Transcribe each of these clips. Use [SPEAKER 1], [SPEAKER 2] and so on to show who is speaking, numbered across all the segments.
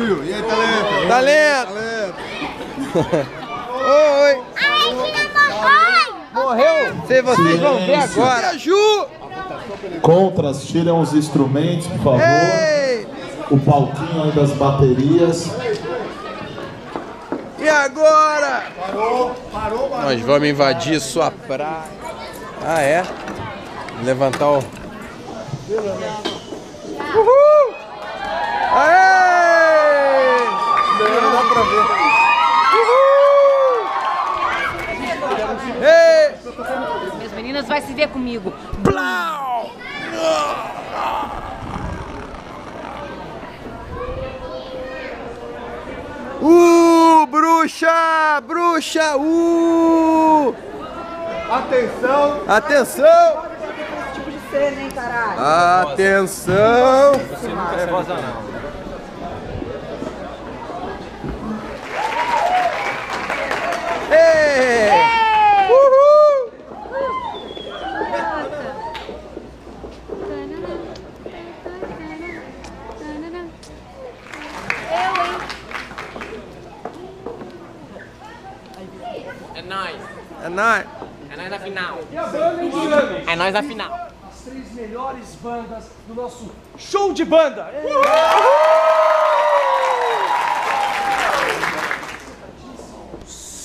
[SPEAKER 1] Will, e aí, talento?
[SPEAKER 2] Talento! Oi!
[SPEAKER 3] Ai, tira
[SPEAKER 2] Morreu? Cê- Vocês vão ver agora. Ju!
[SPEAKER 4] Contras, tirem os instrumentos, por favor.
[SPEAKER 2] Ei!
[SPEAKER 4] O palquinho aí das baterias.
[SPEAKER 2] E agora?
[SPEAKER 1] Parou, parou, parou.
[SPEAKER 2] Nós vamos invadir sua praia. Ah, é? Levantar o. Uhul! Aê!
[SPEAKER 1] Não dá pra ver.
[SPEAKER 2] Uhul! Ei!
[SPEAKER 5] Minhas meninas vai se ver comigo.
[SPEAKER 2] Blau! Uh, bruxa! Bruxa! Uh!
[SPEAKER 1] Atenção,
[SPEAKER 2] Atenção!
[SPEAKER 6] Tipo de cena, hein, caralho?
[SPEAKER 7] É nós
[SPEAKER 2] na final.
[SPEAKER 7] E a banda Indianos. É nós na final.
[SPEAKER 8] As três melhores bandas do nosso show de banda. Uhul! Uhul!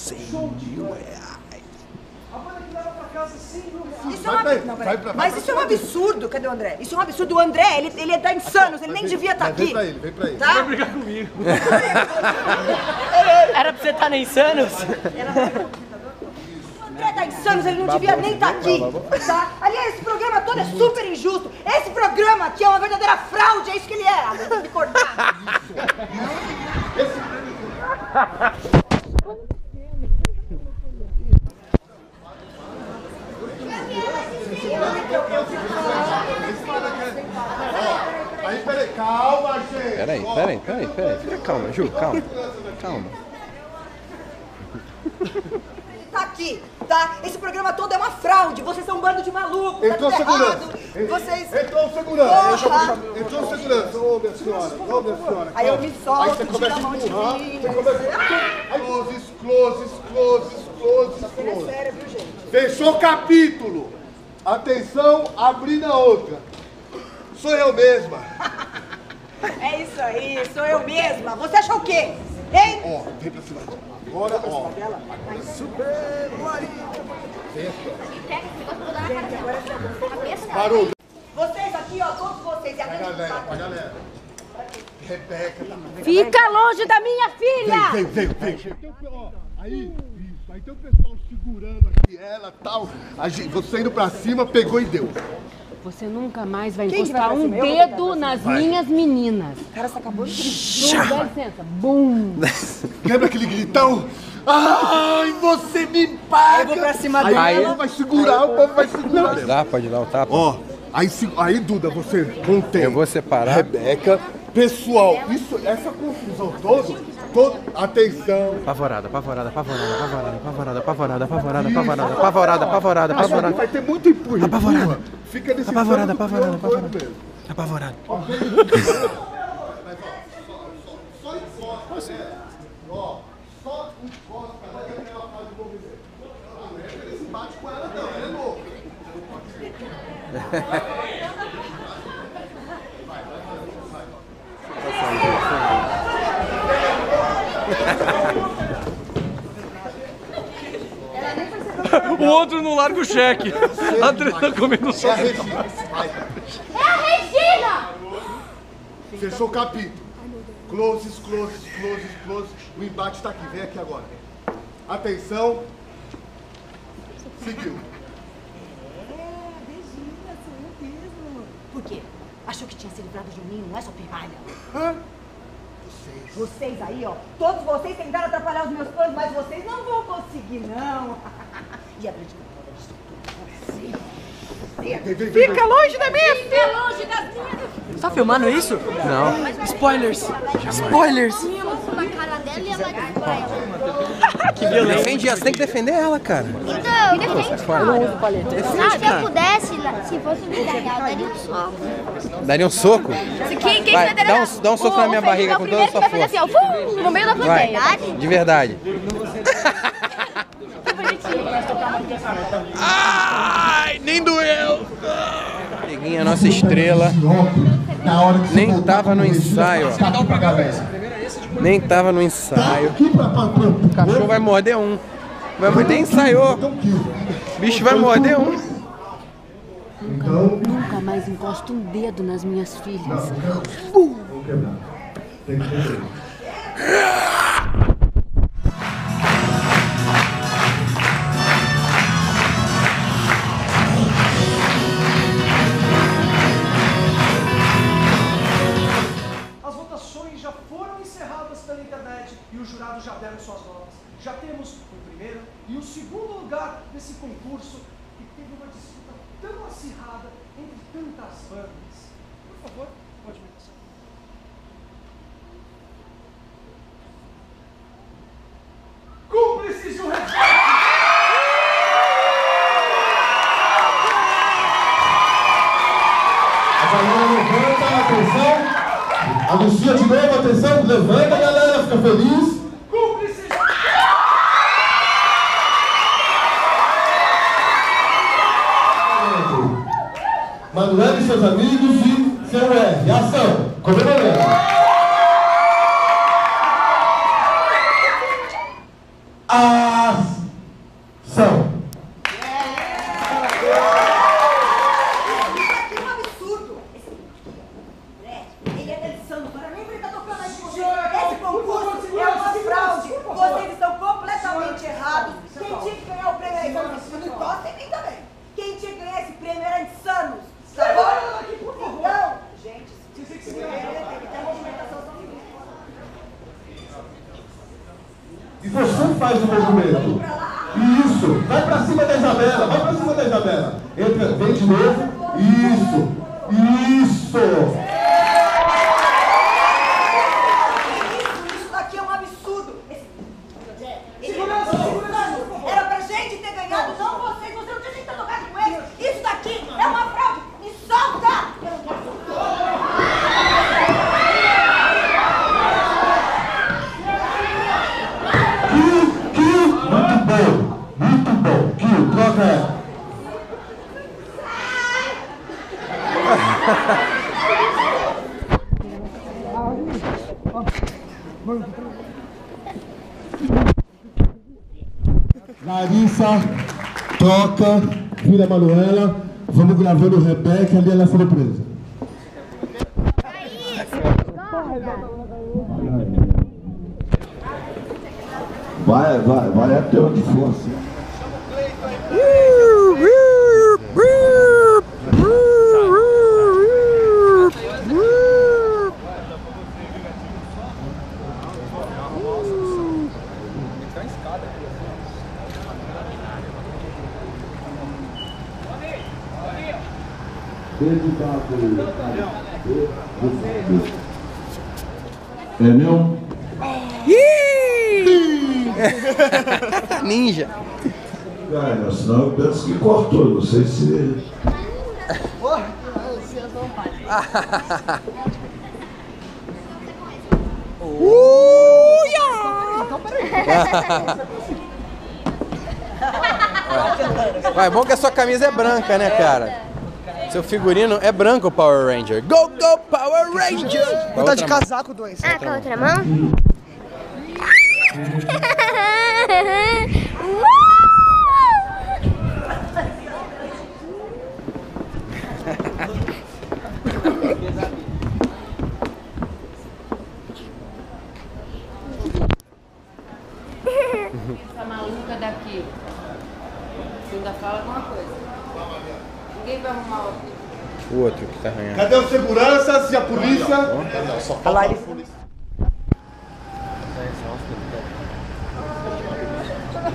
[SPEAKER 8] 100 mil reais. A banda que leva pra casa 100 mil
[SPEAKER 6] é um ab... Mas isso é um absurdo. Cadê o André? Isso é um absurdo. O André, ele, ele é da Insanos. Ele nem devia estar
[SPEAKER 1] tá
[SPEAKER 6] aqui.
[SPEAKER 1] Vem pra ele, vem pra ele.
[SPEAKER 6] Tá?
[SPEAKER 8] Vai brigar comigo.
[SPEAKER 7] É Era pra você estar tá na Insanos?
[SPEAKER 6] Era pra anos, ele não devia nem tá estar aqui, tá? Aliás, esse programa todo é super injusto. Esse programa aqui é uma verdadeira fraude, é isso que ele é,
[SPEAKER 1] era. Calma, gente.
[SPEAKER 2] Peraí, peraí, peraí, peraí. Fica calma, Ju, calma. Calma.
[SPEAKER 6] Ele tá aqui tá? Esse programa todo é uma fraude. Vocês são um bando de malucos.
[SPEAKER 1] Entrou
[SPEAKER 6] tá
[SPEAKER 1] segurança.
[SPEAKER 6] Vocês.
[SPEAKER 1] Entrou segurança.
[SPEAKER 6] Porra.
[SPEAKER 1] Entrou segurança. Ô, minha senhora. Ô, minha senhora.
[SPEAKER 6] Aí eu me solto,
[SPEAKER 1] Aí você começa
[SPEAKER 6] a
[SPEAKER 1] a
[SPEAKER 6] mão de
[SPEAKER 1] empurrar.
[SPEAKER 6] mim.
[SPEAKER 1] Você começa a... Closes, closes, closes, closes,
[SPEAKER 6] É
[SPEAKER 1] closes.
[SPEAKER 6] sério, viu, gente?
[SPEAKER 1] Fechou o capítulo. Atenção, abrindo a outra. Sou eu mesma.
[SPEAKER 6] É isso aí, sou eu mesma. Você achou o quê? Hein?
[SPEAKER 1] Ó, vem pra cima. Agora, ó. Parou.
[SPEAKER 6] Vocês aqui, ó, todos vocês. A
[SPEAKER 1] galera, pra galera. Rebeca tá
[SPEAKER 5] Fica longe da minha filha!
[SPEAKER 1] Vem, vem, vem. Ó, aí, isso. Aí tem o pessoal segurando aqui ela e tal. A gente, você indo pra cima, pegou e deu.
[SPEAKER 5] Você nunca mais vai
[SPEAKER 6] Quem que vai
[SPEAKER 5] encostar
[SPEAKER 6] pra
[SPEAKER 5] um dedo nas minhas meninas.
[SPEAKER 6] Cara, você acabou de
[SPEAKER 5] Bum, dá licença. Bum!
[SPEAKER 1] Lembra aquele gritão? Ai, você me paga!
[SPEAKER 6] Eu vou pra cima
[SPEAKER 1] aí,
[SPEAKER 6] dela.
[SPEAKER 1] povo vai segurar, o povo vai segurar.
[SPEAKER 2] Dá, pode dar o tapa.
[SPEAKER 1] Ó, aí, aí Duda, você contém.
[SPEAKER 2] Eu vou separar.
[SPEAKER 1] Rebeca, pessoal, isso, essa confusão toda, todo, atenção.
[SPEAKER 2] Apavorada, apavorada, apavorada, apavorada, apavorada, apavorada, apavorada, apavorada, apavorada, apavorada,
[SPEAKER 1] Acho que
[SPEAKER 2] apavorada.
[SPEAKER 1] vai ter muito empurra.
[SPEAKER 2] Apavorada.
[SPEAKER 1] Fica nesse
[SPEAKER 2] Apavorada, apavorada, apavorada.
[SPEAKER 1] vou mesmo.
[SPEAKER 2] Apavorada.
[SPEAKER 1] Ó, só encosta, mas é que ela faz o movimento. Não é que ele se bate com ela, não, ela é louco.
[SPEAKER 8] O outro não larga o cheque. A tá comendo
[SPEAKER 1] É
[SPEAKER 8] só.
[SPEAKER 1] a Regina.
[SPEAKER 3] É a Regina!
[SPEAKER 1] Fechou o capítulo. Closes, closes, closes, closes. O embate tá aqui, vem aqui agora. Atenção. Seguiu.
[SPEAKER 6] Por quê? Achou que tinha se livrado de mim, não é sua pirralha?
[SPEAKER 1] Hã?
[SPEAKER 6] Vocês aí, ó, todos vocês tentaram atrapalhar os meus planos, mas vocês não vão conseguir, não. e a grande cantora disso tudo, você.
[SPEAKER 1] Vem, vem, vem, vem.
[SPEAKER 5] Fica longe da minha
[SPEAKER 3] Fica longe das minhas.
[SPEAKER 7] Você tá filmando isso?
[SPEAKER 2] Não.
[SPEAKER 7] Spoilers! Spoilers!
[SPEAKER 3] E ela destrói.
[SPEAKER 2] Defende ela, você tem que defender ela, cara.
[SPEAKER 3] Então, defende.
[SPEAKER 2] Fora.
[SPEAKER 3] Ah, se eu pudesse, Se fosse vida real, daria um soco.
[SPEAKER 2] Daria um soco?
[SPEAKER 3] Quem, quem
[SPEAKER 2] Vai, dá um, dá um soco na minha barriga com toda a sua força.
[SPEAKER 3] Assim, ó, fum, no meio da
[SPEAKER 2] Vai,
[SPEAKER 3] plateia.
[SPEAKER 2] de verdade. Ai, nem doeu. Neguinha, nossa estrela. Nem tava no ensaio, ó. Nem tava no ensaio. O cachorro vai morder um. Vai morder, ensaiou. O bicho vai morder um.
[SPEAKER 4] Então,
[SPEAKER 5] Nunca mais encosta um dedo nas minhas filhas.
[SPEAKER 4] vamos quebrar. Tem que
[SPEAKER 9] suas. Já temos o primeiro e o segundo lugar desse concurso que teve uma disputa tão acirrada entre tantas bandas. Por favor, pode me passar. Cúmplices!
[SPEAKER 4] A galera levanta, atenção. Anuncia de novo, atenção. Levanta, galera, fica feliz.
[SPEAKER 9] Cúmplices!
[SPEAKER 4] Manuel e seus amigos e seu R. Ação. Comemorando. Ação.
[SPEAKER 6] Isso aqui é um absurdo. Esse moleque, ele é dançando, para nem ele tá tocando aí com você. Esse concurso é uma fraude. Vocês estão completamente errados. Quem tinha que ganhar o prêmio era Insanos. Não encosta em mim também. Quem tinha que ganhar esse prêmio era Insanos. Tá bom? Então, gente, tem que ter movimentação social.
[SPEAKER 4] E você faz o movimento. Isso. Vai pra cima da Isabela. Vai pra cima da Isabela. Entra, vem de novo. Isso. Isso.
[SPEAKER 6] Isso, isso daqui é um absurdo. Esse, esse Insanos era pra gente ter ganhado, não vocês. Você não tinha nem que ter tocado com eles. Isso daqui é uma fraude. Me solta! Eu não quero
[SPEAKER 4] Kill, kill. Muito bom. Muito bom. Kill, troca ela. Larissa, troca, vira Manuela, vamos gravando o Rebeca ali ela surpresa.
[SPEAKER 10] Vai, vai, vai até onde for. assim.
[SPEAKER 4] É meu?
[SPEAKER 2] Ninja.
[SPEAKER 10] Cara, senão eu penso que cortou, não sei se.
[SPEAKER 2] Vai, bom que a sua camisa é branca, né, cara? Seu figurino é branco, Power Ranger. Go, go, Power Ranger!
[SPEAKER 9] Vou dar de casaco dois.
[SPEAKER 3] Ah, com a outra mão?
[SPEAKER 5] Essa maluca daqui. Você ainda fala alguma coisa. Ninguém vai arrumar outro.
[SPEAKER 2] O outro que tá arranhando.
[SPEAKER 1] Cadê os seguranças e a polícia? Só a polícia.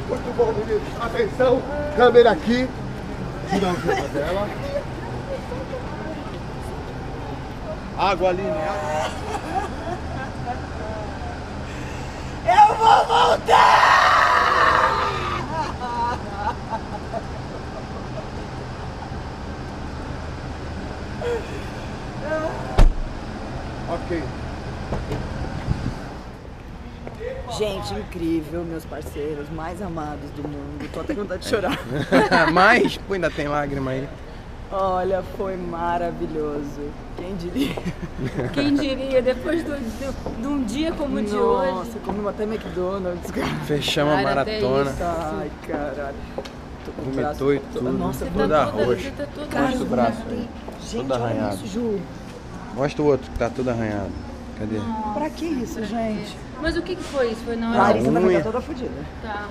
[SPEAKER 1] Muito bom, meninos. Atenção, câmera aqui. Tira a roupa dela. Água ali, né?
[SPEAKER 6] Eu vou voltar!
[SPEAKER 1] Ok.
[SPEAKER 6] Gente, incrível, meus parceiros mais amados do mundo. Tô até com vontade de chorar.
[SPEAKER 2] Mas, pô, ainda tem lágrima aí.
[SPEAKER 6] Olha, foi maravilhoso. Quem diria?
[SPEAKER 5] Quem diria, depois do, do, de um dia como o de hoje.
[SPEAKER 6] Nossa, comemos até McDonald's, cara.
[SPEAKER 2] Fechamos a maratona.
[SPEAKER 6] Ai, caralho. Tô com o braço
[SPEAKER 2] Vomitou e
[SPEAKER 6] todo-
[SPEAKER 2] tudo.
[SPEAKER 6] Nossa,
[SPEAKER 2] Tudo
[SPEAKER 5] tá toda- você tá toda-
[SPEAKER 2] Mostra o braço aí.
[SPEAKER 6] Gente,
[SPEAKER 2] Todo
[SPEAKER 6] olha
[SPEAKER 2] arranhado.
[SPEAKER 6] isso, Ju.
[SPEAKER 2] Mostra o outro que tá tudo arranhado. Cadê?
[SPEAKER 6] Pra que isso, gente?
[SPEAKER 5] Mas o que que foi isso? Foi na hora?
[SPEAKER 6] Larissa
[SPEAKER 2] unha.
[SPEAKER 6] também tá toda fodida.
[SPEAKER 5] Tá.